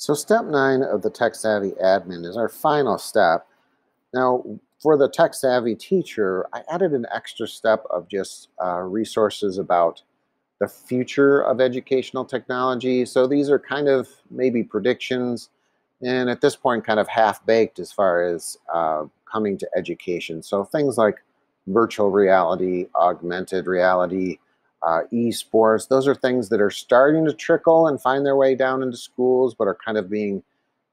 So step nine of the Tech Savvy admin is our final step. Now, for the Tech Savvy teacher, I added an extra step of just uh, resources about the future of educational technology. So these are kind of maybe predictions and at this point kind of half-baked as far as uh, coming to education. So things like virtual reality, augmented reality, uh, esports. Those are things that are starting to trickle and find their way down into schools, but are kind of being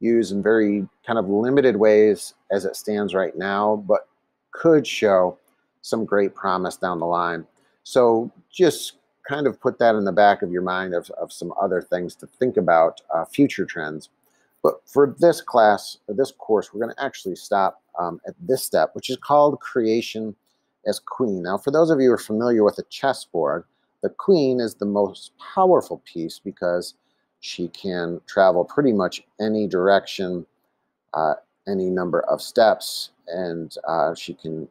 used in very kind of limited ways as it stands right now, but could show some great promise down the line. So just kind of put that in the back of your mind of, of some other things to think about uh, future trends. But for this class, or this course, we're going to actually stop um, at this step, which is called creation as queen. Now, for those of you who are familiar with a chessboard, the queen is the most powerful piece because she can travel pretty much any direction, uh, any number of steps, and uh, she can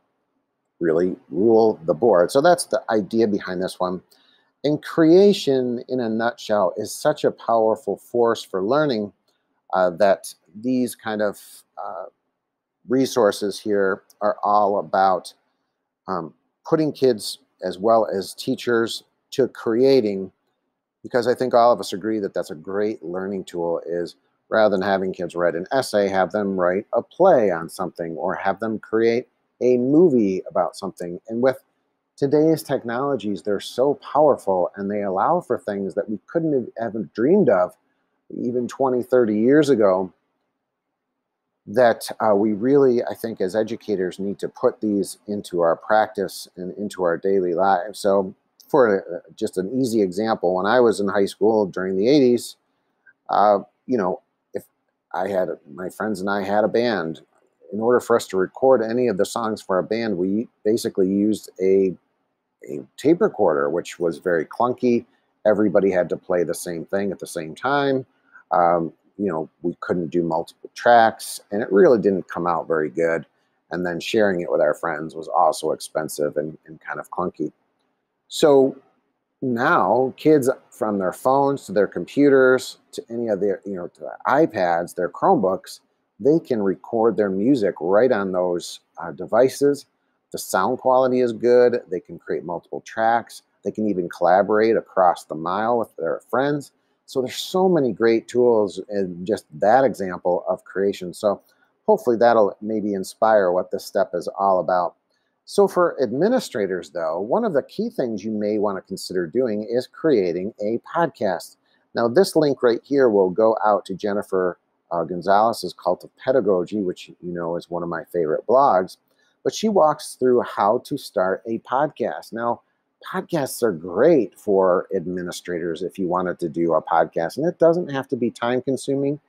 really rule the board. So that's the idea behind this one. And creation, in a nutshell, is such a powerful force for learning uh, that these kind of uh, resources here are all about um, putting kids as well as teachers to creating because I think all of us agree that that's a great learning tool is rather than having kids write an essay, have them write a play on something or have them create a movie about something. And with today's technologies, they're so powerful and they allow for things that we couldn't have dreamed of even 20, 30 years ago that uh, we really, I think, as educators, need to put these into our practice and into our daily lives. So for a, just an easy example, when I was in high school during the 80s, uh, you know, if I had my friends and I had a band, in order for us to record any of the songs for our band, we basically used a, a tape recorder, which was very clunky. Everybody had to play the same thing at the same time. Um, you know, we couldn't do multiple tracks, and it really didn't come out very good. And then sharing it with our friends was also expensive and, and kind of clunky. So now kids from their phones to their computers to any of their, you know, their iPads, their Chromebooks, they can record their music right on those uh, devices. The sound quality is good. They can create multiple tracks. They can even collaborate across the mile with their friends. So there's so many great tools in just that example of creation. So hopefully that'll maybe inspire what this step is all about. So for administrators, though, one of the key things you may want to consider doing is creating a podcast. Now, this link right here will go out to Jennifer uh, Gonzalez's Cult of Pedagogy, which you know is one of my favorite blogs. But she walks through how to start a podcast. Now, podcasts are great for administrators if you wanted to do a podcast, and it doesn't have to be time consuming.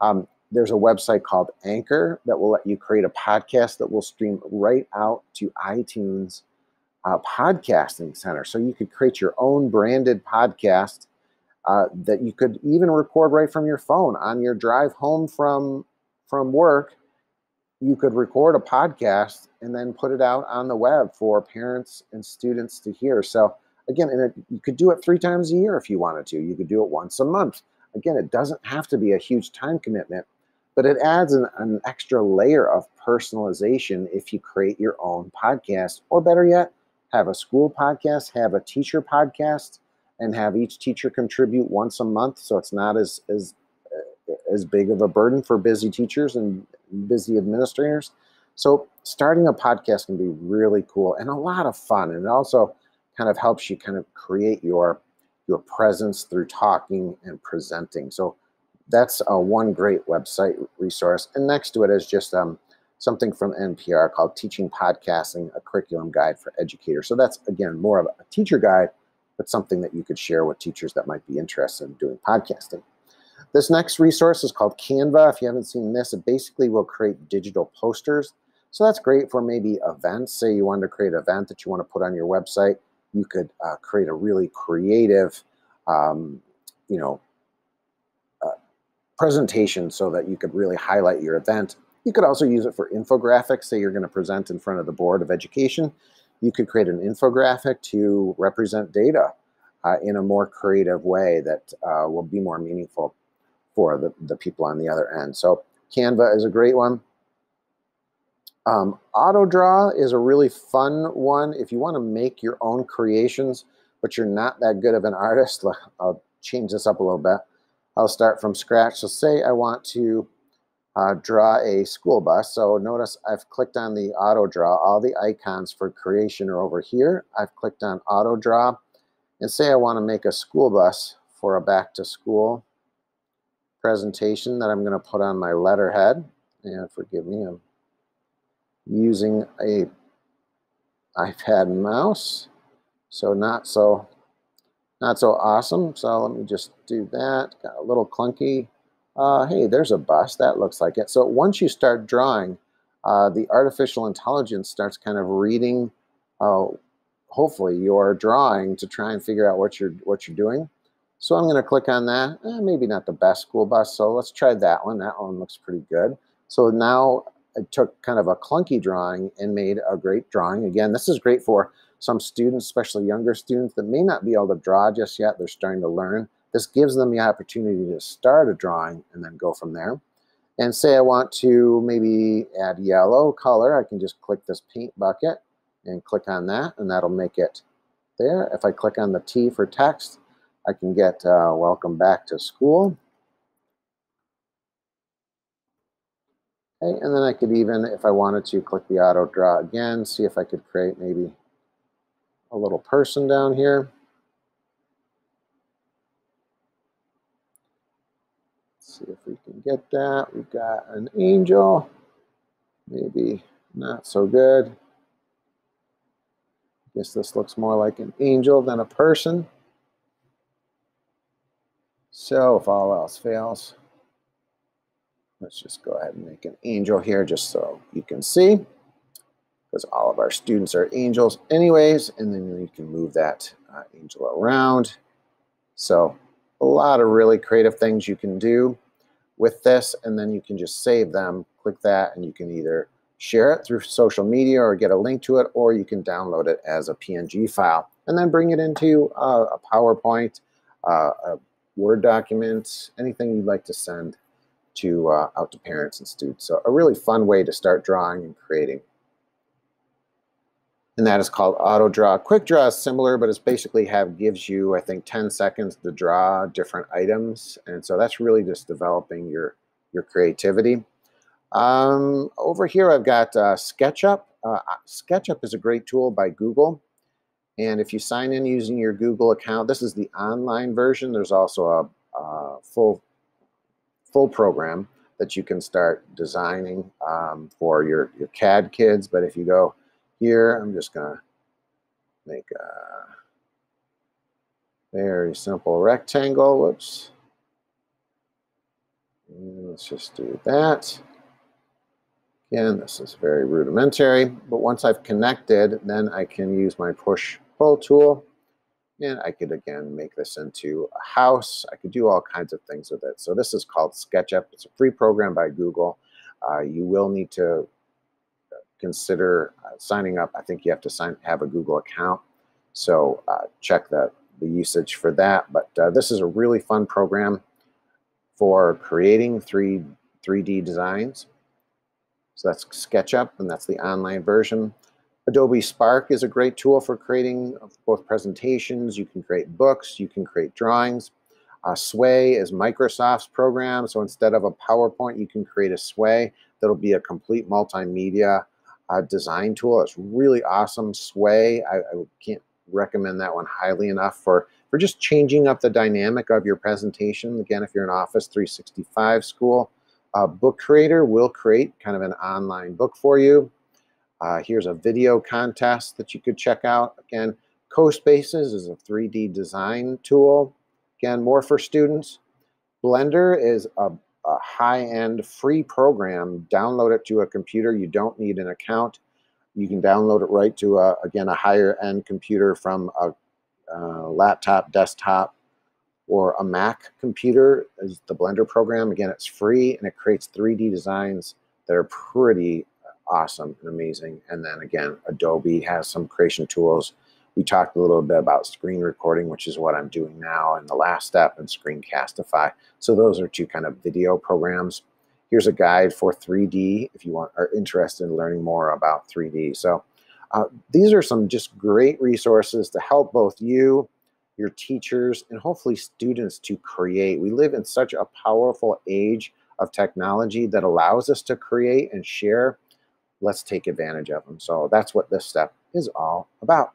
Um, there's a website called Anchor that will let you create a podcast that will stream right out to iTunes uh, Podcasting Center. So you could create your own branded podcast uh, that you could even record right from your phone on your drive home from from work. You could record a podcast and then put it out on the web for parents and students to hear. So again, and it, you could do it three times a year if you wanted to. You could do it once a month. Again, it doesn't have to be a huge time commitment but it adds an, an extra layer of personalization if you create your own podcast, or better yet, have a school podcast, have a teacher podcast, and have each teacher contribute once a month, so it's not as as uh, as big of a burden for busy teachers and busy administrators. So starting a podcast can be really cool and a lot of fun, and it also kind of helps you kind of create your your presence through talking and presenting. So that's uh, one great website resource. And next to it is just um, something from NPR called Teaching Podcasting, a curriculum guide for educators. So that's, again, more of a teacher guide, but something that you could share with teachers that might be interested in doing podcasting. This next resource is called Canva. If you haven't seen this, it basically will create digital posters. So that's great for maybe events. Say you wanted to create an event that you want to put on your website. You could uh, create a really creative, um, you know, presentation so that you could really highlight your event. You could also use it for infographics. Say you're going to present in front of the Board of Education. You could create an infographic to represent data uh, in a more creative way that uh, will be more meaningful. for the, the people on the other end. So Canva is a great one. Um, AutoDraw is a really fun one. If you want to make your own creations, but you're not that good of an artist, I'll change this up a little bit. I'll start from scratch. So say I want to uh, draw a school bus. So notice I've clicked on the auto draw. All the icons for creation are over here. I've clicked on auto draw. And say I want to make a school bus for a back to school presentation that I'm going to put on my letterhead. And forgive me, I'm using a iPad mouse. So not so not so awesome. So let me just do that. Got a little clunky. Uh, hey, there's a bus. That looks like it. So once you start drawing, uh, the artificial intelligence starts kind of reading, uh, hopefully, your drawing to try and figure out what you're what you're doing. So I'm going to click on that. Eh, maybe not the best school bus. So let's try that one. That one looks pretty good. So now I took kind of a clunky drawing and made a great drawing. Again, this is great for some students, especially younger students that may not be able to draw just yet. They're starting to learn. This gives them the opportunity to start a drawing and then go from there. And say I want to maybe add yellow color, I can just click this paint bucket and click on that and that'll make it there. If I click on the T for text, I can get uh, welcome back to school. Okay, and then I could even, if I wanted to, click the auto draw again, see if I could create maybe a little person down here. Let's see if we can get that. We've got an angel, maybe not so good. I guess this looks more like an angel than a person. So if all else fails, let's just go ahead and make an angel here just so you can see because all of our students are angels anyways, and then you can move that uh, angel around. So a lot of really creative things you can do with this, and then you can just save them, click that, and you can either share it through social media or get a link to it, or you can download it as a PNG file, and then bring it into uh, a PowerPoint, uh, a Word document, anything you'd like to send to uh, out to parents and students. So a really fun way to start drawing and creating and that is called auto draw. Quick draw is similar, but it's basically have gives you, I think, 10 seconds to draw different items. And so that's really just developing your, your creativity. Um, over here, I've got uh, SketchUp. Uh, SketchUp is a great tool by Google. And if you sign in using your Google account, this is the online version. There's also a, a full, full program that you can start designing um, for your, your CAD kids. But if you go here, I'm just going to make a very simple rectangle. Whoops. And let's just do that. Again, this is very rudimentary, but once I've connected, then I can use my push-pull tool, and I could, again, make this into a house. I could do all kinds of things with it. So this is called SketchUp. It's a free program by Google. Uh, you will need to consider uh, signing up. I think you have to sign have a Google account. So uh, check the, the usage for that. But uh, this is a really fun program for creating 3, 3D designs. So that's SketchUp, and that's the online version. Adobe Spark is a great tool for creating both presentations. You can create books, you can create drawings. Uh, Sway is Microsoft's program, so instead of a PowerPoint, you can create a Sway that'll be a complete multimedia uh, design tool. It's really awesome. Sway, I, I, can't recommend that one highly enough for, for just changing up the dynamic of your presentation. Again, if you're an Office 365 school, uh, Book Creator will create kind of an online book for you. Uh, here's a video contest that you could check out. Again, CoSpaces is a 3D design tool. Again, more for students. Blender is a a high-end free program. Download it to a computer. You don't need an account. You can download it right to, a, again, a higher-end computer from a, laptop, desktop, or a Mac computer is the Blender program. Again, it's free and it creates 3D designs that are pretty uh, awesome and amazing. And then again, Adobe has some creation tools We talked a little bit about screen recording, which is what I'm doing now, and the last step and Screencastify. So those are two kind of video programs. Here's a guide for 3D if you want are interested in learning more about 3D. So uh, these are some just great resources to help both you, your teachers, and hopefully students to create. We live in such a powerful age of technology that allows us to create and share. Let's take advantage of them. So that's what this step is all about.